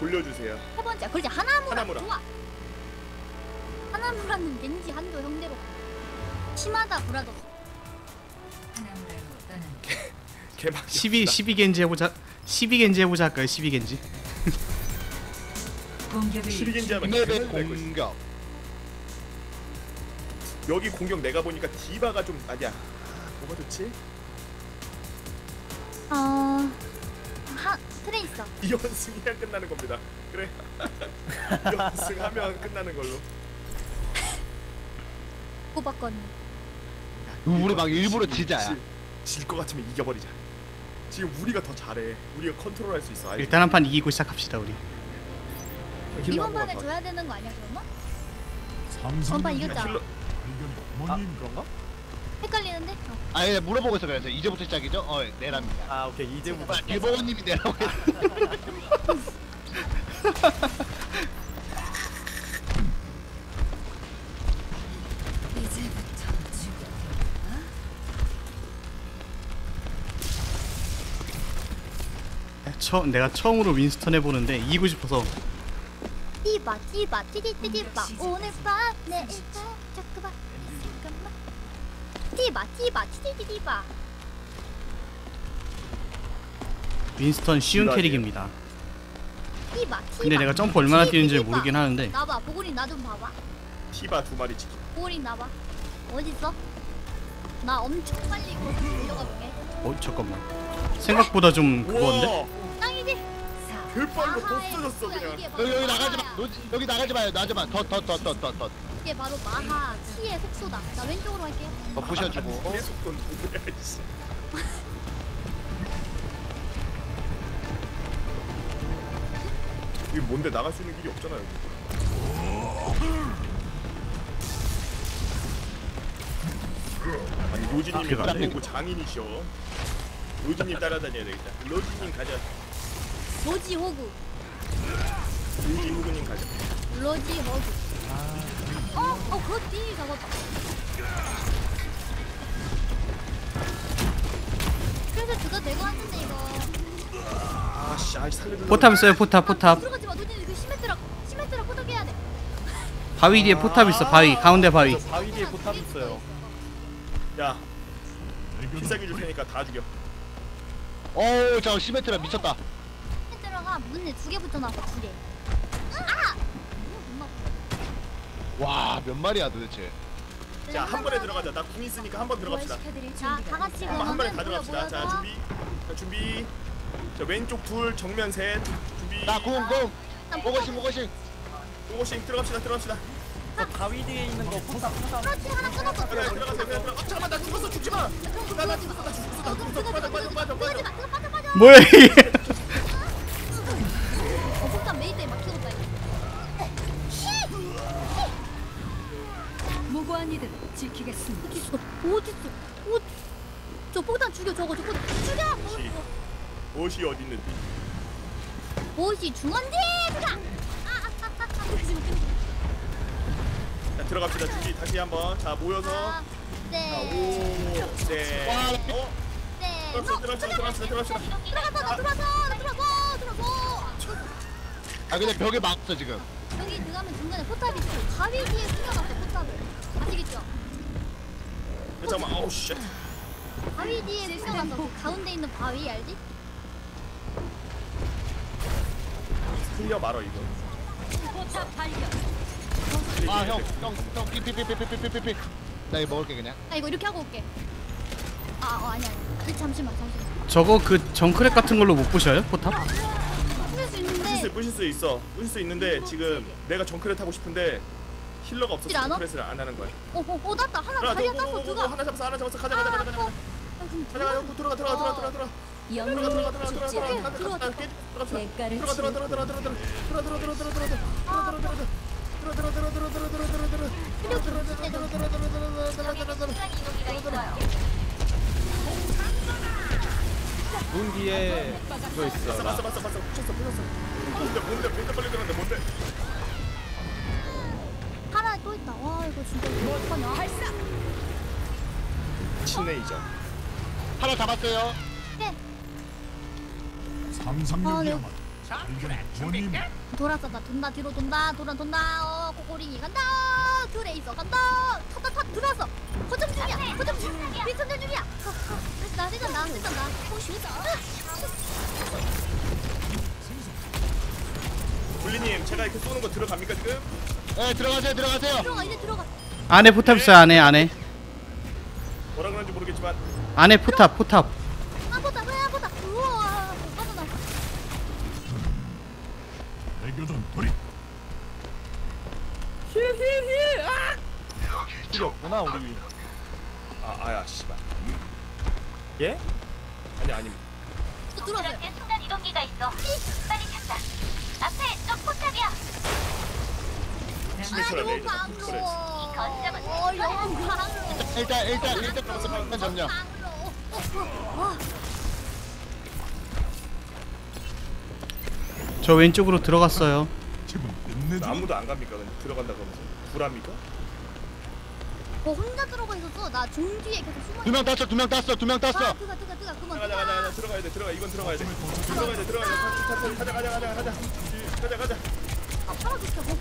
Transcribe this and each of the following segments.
돌려주세요. 세 번째 그렇지 하나무라 하나무라. 좋아 하나무라는 겐지 한도 형대로 심하다 브라더 개막 12 12 겐지 해보자 12 겐지 해보자 할까요 12 겐지 시리겐지 하면 맵의 개만 날거 있어. 공격 여기 공격 내가 보니까 디바가 좀 아니야. 아, 뭐가 좋지? 어 하 트레이서 이연승이야 끝나는 겁니다. 그래. 이연승하면 끝나는 걸로. 뽑았거든 우리 막 일부러 지자야 질것 같으면 이겨버리자. 지금 우리가 더 잘해. 우리가 컨트롤할 수 있어. 알지? 일단 한 판 이기고 시작합시다 우리 이번 판에 더. 줘야 되는 거 아니야 그러면? 상상 전판 이겼잖아 힐러 아 그런가? 헷갈리는데? 어. 아니 물어보고 있어 그래서 이제부터 시작이죠? 어 내랍니다 아 오케이 이제부터 일본님이 내라고 했어 처, 내가 처음으로 윈스턴 해보는데 이기고 싶어서 띠바 띠바 띠디띠디바 오늘 밤 내일 밤 띠바 띠바 띠디띠디바 윈스턴 쉬운 캐릭입니다. 띠바 띠바 근데 내가 점프 얼마나 뛰는지. 모르긴 하는데. 나봐 보고리 나좀 봐봐. 티바 두 마리 치킨. 보고리 나봐. 어딨어? 나 엄청 빨리 이거 들어가 볼게. 어 잠깐만. 생각보다 좀 그건데? 짱이지? 개빨로 속도야, 그냥. 여기 여기 나가지 마. 여기 나가지 마요. 나가지 마더 더 더 더 더더 이게 바로 마하 치의 속도다 나 왼쪽으로 갈게요 더 부셔주고 계속 돈 누구야 씨. 이게 뭔데 나갈 수 있는 길이 없잖아 여기. 아니 로지님이 앞에가 안 공고 장인이셔. 로지님 따라다녀야 되겠다. 로지님 가자. 로지 호구 로지 후구님 가자. 로지 호구 어? 어 그거 띠 잡았다 그래서 그거 될거 같은데 이거 아씨, 아 살려줘. 포탑 있어요 포탑 포탑 들어가지 마 노진이 그 시메트라 시메트라 포탑해야 돼 바위 뒤에 포탑 있어 바위 가운데 바위 저 바위 뒤에 포탑 있어요 야, 필살기 줄 테니까 다 죽여. 어우 저 시메트라 미쳤다 시메트라가 문에 두 개 붙여놨어 두 개 아! 와 몇 마리야 도대체 자, 한 번에 들어가자. 나 궁 있으니까 한 번 들어갑시다. 자, 다 같이 한, 번- 한 번에 다 들어갑시다. 자, 준비. 자, 준비. 자, 왼쪽 둘, 정면 셋. 준비. 나 궁궁 일단 고고싱 고고싱 고고싱 들어갑시다. 들어갑시다. 저 바위 뒤에 있는 거 포탑 포탑 그렇지 하나 끊었어 들어가세요. 들어가세요. 그냥 들어. 어, 잠깐만, 나 죽었어. 죽지 마. 나, 나 죽었어. 나 죽었어. 나 죽었어. 빠져, 빠져, 빠져, 빠져. 빠져 빠져 빠져 뭐야 이게 옷이 어디 있는지. 보시 중원지 죽여 아아아 아 자, 들어갑시다. 준비. 다시 한번. 자, 모여서. 자, 네. 오, 네. 어? 네. 들어갑시다. 들어갑시다. 들어갑시다. 들어갑시다. 들어가서 나 들어가서 나 들어가서 들어가서 아 근데 벽에 막았어 지금 여기 들어가면 중간에 포탑이 있어 바위 뒤에 숨겨놨어 포탑을 아시겠죠? 야, 잠깐만. 어우, shit. 바위 뒤에 숨겨놨어 그 가운데 있는 바위 알지? 클리어 말어, 이거. 포탑 발견. 아형 형 형 삐삐삐삐삐삐삐삐 나 이거 먹을게 그냥 아 이거 이렇게 하고 올게 아 어, 아니 아니 그, 잠시만 잠시만 저거 그 정크랙 같은 걸로 못 부셔요 포탑? 풀릴 수 부실 있는데 수, 부실 수 있어. 부실 수 있는데 지금 내가 정크렛 하고 싶은데 힐러가 없어서 않아? 정크렛을 안 하는 거야. 어어 어, 났다 하나 들어가, 들어가, 땄어 들어가, 들어가 하나 잡았어, 하나 잡았어. 가자, 가자, 가자, 가자. 아, 가자, 가자, 들어가, 들어가, 들어가, 들어가, 들어가, 들어가. 영웅 들어가, 들어가, 들어가, 축제 들어가, 들어가, 들어가, 들어가, 깨- 들어갑시다. 대가를 들어가, 들어가, 들어가, 들어가, 들어가, 들어가, 들어가, 들어가, 들어가, 들어가, 들어가, 들어가, 들어가. 들어가, 들어가, 들어가, 들어가, 들어가, 들어가, 들어가, 들어가. 필요 없을 때도 문 뒤에 그거 있어 봤어, 나 봤어, 봤어, 봤어. 붙였어, 붙였어. 뭔데, 뭔데, 뭔데 빨리 들어간대, 뭔데? 하나 또 있다 와 이거 진짜 이거 어떡하냐 친레이저. 하나 잡았어요 네. 상상력이야말로. 돌았어 나 돈다 뒤로 돈다 돌아 돈다. 어 꼬꼬링이 간다. 있어 간다. 타타 타 들어왔어. 거점 중이야 거점 중이야. 미천대 중이야. 어, 어, 됐다 됐다 됐다. 나 블리님 제가 이렇게 쏘는 거 들어갑니까 지금? 네 들어가세요 들어가세요. 들어가 이제 들어가. 안에 포탑 있어요 안에 안에. 뭐라 그런지 모르겠지만. 안에 포탑 포탑 요전 돌입. 힐힐힐 아! 죽였구나 우리. 아 아야 씨발. 예? 아니 아니. 이렇게 순간 이동기가 있어. 빨리 찾자. 앞에 쪽 포탑이야. 아 너무 레이저. 반가워. 건담은 일단 일단 일단 가서 일단 잡냐. 반가워. 저 왼쪽으로 들어갔어요. 아무도 안 갑니까? 들어간다 그러면서. 불합니까? 어 혼자 들어가 있었어 나중 뒤에 계속 숨어 두명 땄어 두 명 땄어 두명아 땄어. 뜨가 뜨가 뜨가 그만 가자 가자 가자. 들어가야 돼 들어가. 이건 들어가야 돼. 들어가야 돼 들어가야 돼. 가자 가자 가자 가자. 가자 가자. 가자 아 팔아줄게 뭐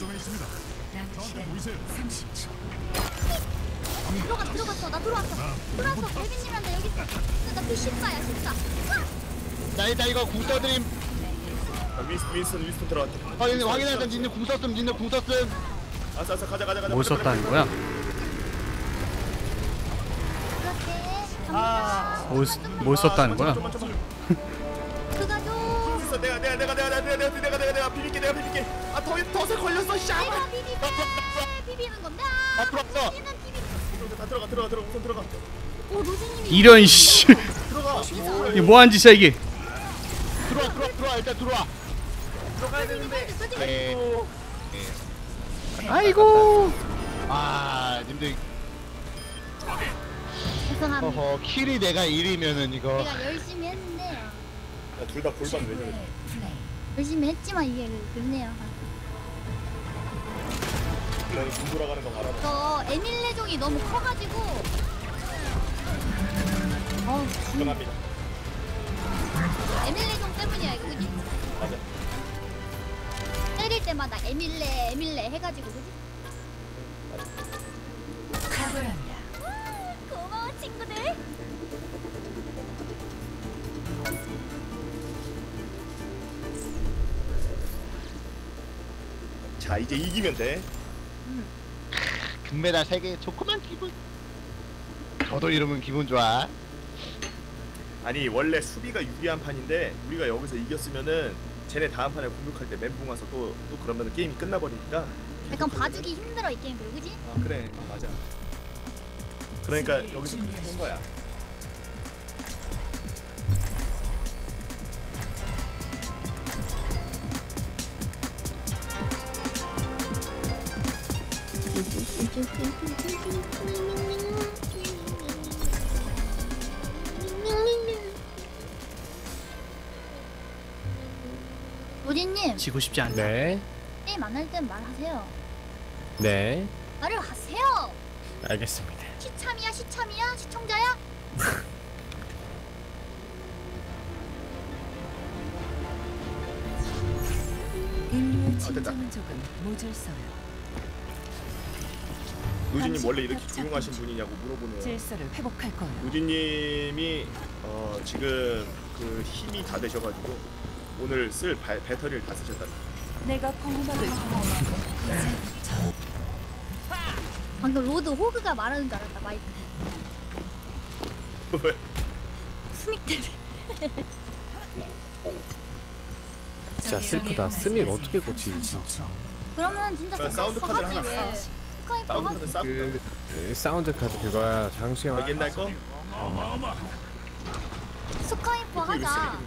들어가 들어갔어. 나 들어왔어. 들어왔어. 베비님한테 여기 있어. 나 P14야 14나 일단 이거 궁 써드림. 아, 윈스턴 윈스턴 윈스턴 들어갔다. 확인 확인하자. 니네 궁 썼음 니네 궁 썼음. 아싸 아싸 가자 가자 가자. 뭘 썼다는 거야? 아. 뭘, 쓰- 뭘 썼다는 거야? 좀만 좀만 그가죠 있어 내가 내가 내가 내가 내가 내가 내가 내가 내가 비빌게 내가 비빌게. 아더 덫에 걸렸어 씨. 내가 비비게 비비는 건데. 아 앞으로 비비는 비비 다 들어가 들어가 들어가. 우선 들어가. 오 로즈님이 이런 씨. 들어가. 이게 뭐한 짓이야 이게? 들어와 들어와 들어와. 일단 들어와 들어가야 되는데. 네. 아이고. 아 님들. 죄송합니다. 허허 킬이 내가 1위면은 이거. 내가 열심히 했는데 둘다 골반 왜 저래? 열심히 했지만 이게 그렇네요. 돌아가는 거저 에밀레종이 너무 커가지고. 어우 불안합니다 때마다 에밀레 에밀레 해가지고 그지? 고마워 친구들. 자 이제 이기면 돼. 금메달 3개. 좋구만 기분. 저도 이러면 기분 좋아 아니 원래 수비가 유리한 판인데 우리가 여기서 이겼으면은 쟤네 다음 판에 공격할 때 멘붕 와서 또 또 그러면 게임이 끝나버리니까. 약간 봐주기 힘들어 이 게임들. 그지? 아 그래. 아, 맞아. 그러니까 여기서 그렇게 한 거야 로디님 지고 싶지 않다 네. 게임 안 할 땐 말하세요 네. 말을 하세요 알겠습니다. 시참이야 시참이야 시청자야? 인류의 아, 됐다. 진정한 적은 모질서요. 노지님 원래 이렇게 조용하신 분이냐고 물어보네요 질서를 회복할 거예요. 노지님이 어, 지금 그 힘이 다 되셔가지고 오늘 쓸 바, 배터리를 다 쓰셨다 내가 공막을 방금 로드 호그가 말하는 줄 알았다 마이크 왜? 스믹 때문에 진짜 슬프다. 스믹 어떻게 고치지? 그러면 진짜 스카이프 사운드 카드를 하지 하나 왜 스카이프 다운카드 하지 싸 그, 그 사운드 카드 그거야. 아, 옛날 거? 스카이프 하자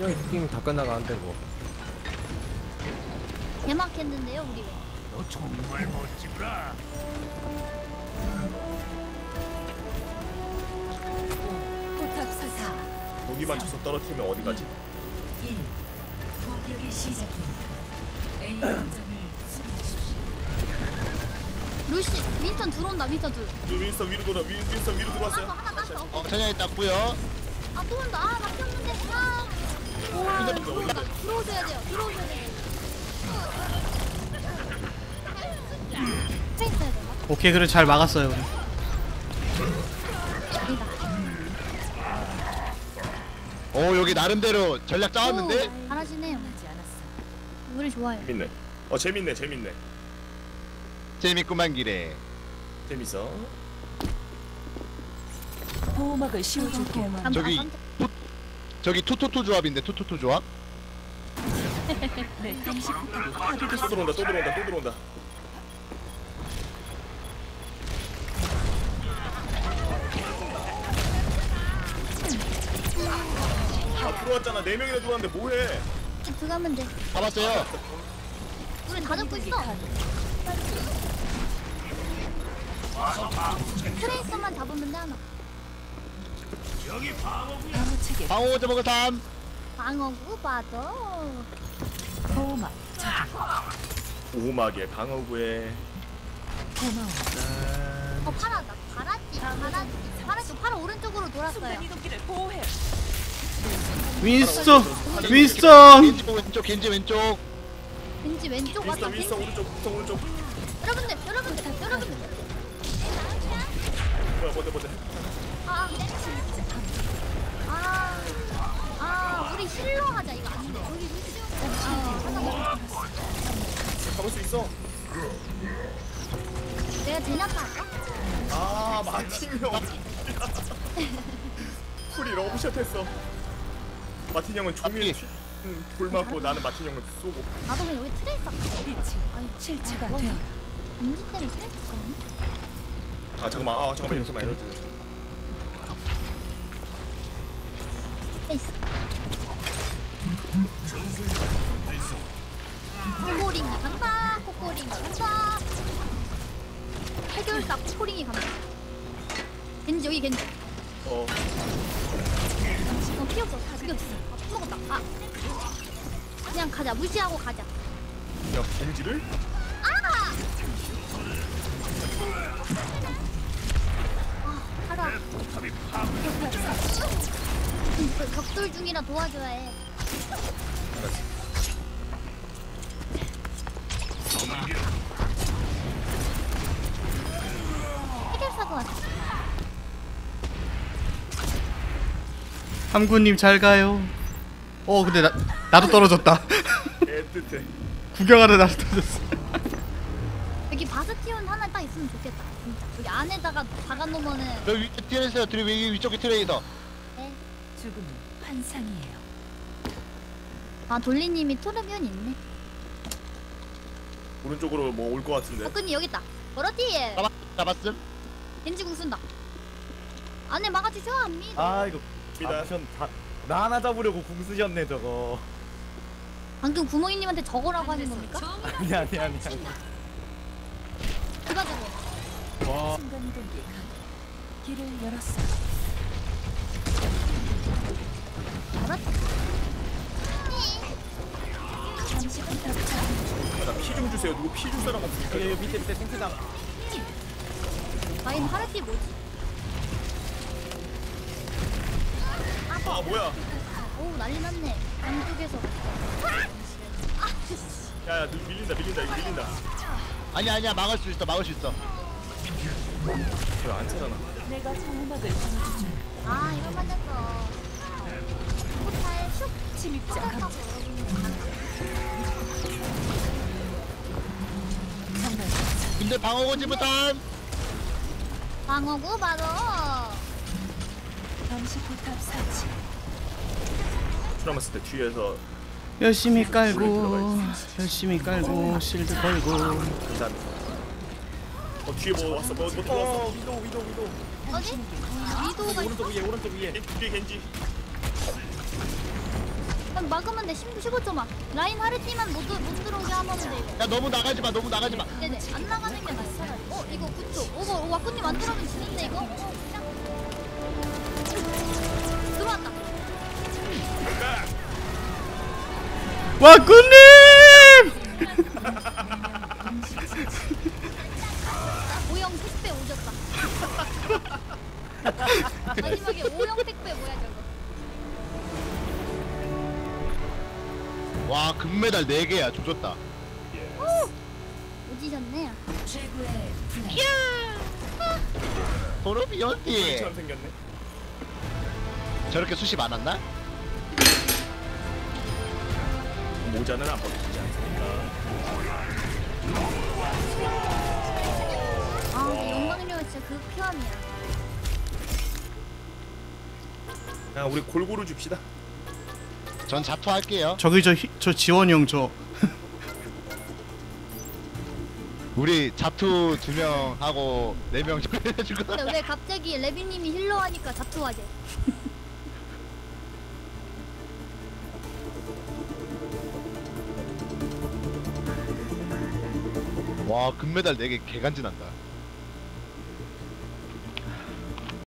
쓰레기인데? 형 게임 다 끝나가는데 뭐. 개막했는데요 우리 포탑 사사 거기만 쳐서 떨어뜨리면 어디 가지? 1. 공격의 시작입니다. A 점을 루시 윈턴 들어온다 윈턴 둘그 윈스턴 위로 돌아 윈, 윈스턴 위로 땄어 들어왔어요 하나 땄어 어 천양이 땄고요 아또 온다 아 막혔는데 아 우와 들어온다 들어오셔야 돼요 들어오셔야 돼요 스페이스 해야 되나? 오케이 그래 잘 막았어요 우리. 오 여기 나름대로 전략 짜왔는데 오, 잘하시네요. 우리 좋아요 재밌네. 어 재밌네 재밌네. 재밌구만 기래 재밌어. 보호막을 씌워줄게. 감- 저기 저기 투토투 조합인데 투토투 조합? 포탑이 파괴됐어. 또 들어온다 또 들어온다 또 들어온다. 아 들어왔잖아. 네 명이나 들어왔는데 뭐해? 쭉 들어가면 돼. 잡았어요. 우리 다 잡고 있어. 트레이서만 잡으면 돼 하나. 방어체계 방어 제목을 탐 방어구 봐도 보호막 오막의 방어구에. 고마워. 어 파라다. 파라지 파라지 파라지 파라 오른쪽으로 돌았어요. 이동기를 보호해. 윈스턴 윈스턴. 겐지 왼쪽 겐지 왼쪽. 겐지 왼쪽 왔다 윈스턴 윈스턴 왠지. 오른쪽 윈스턴 오른쪽. 여러분들 여러분들 여러분들. 뭐야 뭔데 뭔데? 아, 아, 있어. 내가 할까? 아 마틴 형. 풀이 러브샷 했어. 마틴 형은 종이에 앞뒤. 돌 맞고 나는 마틴 형을 쏘고. 나도 그냥 여기 트레이서 할까? 빛이 실체가 되어. 인지 때문에 트레이서 거니? 아 잠깐만 아 잠깐만 잠깐만 이러지. 해결사 코코링이 간다. 겐지 여기 겐지. 어 어 피었어. 죽였어. 아, 먹었다. 아. 그냥 가자. 무시하고 가자. 야 겐지를? 아! 아, 가라. 음, 그 격돌 중이라 도와줘야 해. 해결 사도 왔어. 함구님 잘 가요 어 근데 나, 나도 떨어졌다 애틋해. 구경하러 나도 떨어졌어 여기 바스티온 하나 딱 있으면 좋겠다. 진짜. 여기 안에다가 박아놓으면은. 저 위, 트레이서 들이 위, 위쪽에 트레이서 네. 죽음은 환상이에요. 아 돌리님이 토르비온 있네. 오른쪽으로 뭐 올 것 같은데. 덕근이 여기 있다. 버러티. 잡았, 잡았음 겐지궁 쓴다. 안에 합니다. 아 이거 입니다. 아, 전 다, 나 하나 잡으려고 궁 쓰셨네 저거 방금 구멍이님한테 저거라고 하는 겁니까? 아니 아니 아니 아니 그가 저거. 와 순간 가. 길을 열었어. 버러티. 잠시 포탑 차. 나피 좀 주세요. 누구 피 줄 사람 없으니까. 여기 여기 밑에 밑에 탱크장 나인 하르티 뭐지? 아 뭐야? 오 난리 났네. 양쪽에서. 아, 야야 밀린다 밀린다 이거 밀린다. 아니 아니야 막을 수 있어 막을 수 있어 왜안 차잖아. 내가 보호막을 걸어주죠. 아 이거 맞았어. 포탈 슉. 침입자 포탈 근데 방어 지부탄 방어구 바로. 감시 포탑 설치. 트라마스 때 뒤에서 열심히 깔고 열심히 깔고 실드 걸고 감사합니다. 어 뒤에 뭐 왔어? 뭐, 뭐 들어왔어? 어 위도 위도 위도 어디? 위도가 있어? 오른쪽 위에 오른쪽 위에 겐지 뒤에 겐지. 그럼 막으면 돼. 15, 15초만. 라인 하르티만 못, 들- 못 들어오게 하면 돼 이거. 야 너무 나가지 마 너무 나가지 마 네네. 안 나가는 게 낫어. 어 이거 9초. 오버 오, 와꾸님 안 들어오면 지는데 이거? 어, 그냥. 들어왔다. 와꾸님 오영 택배 오졌다. 마지막에 와 금메달 4개야 조졌다 오지셨네. 도로비 언니 처럼 생겼네. 저렇게 숱이 많았나? 모자는 안 벗기지 않습니까? 아, 근데 영광이면 진짜 극혐이야. 그냥 우리 골고루 줍시다. 전 자투할게요. 저기 저, 히- 저 지원이 형 저. 우리 자투 2명 하고 4명 조련해주고. 근데 왜 갑자기 레비님이 힐러 하니까 자투하게? 와 금메달 4개 개간지난다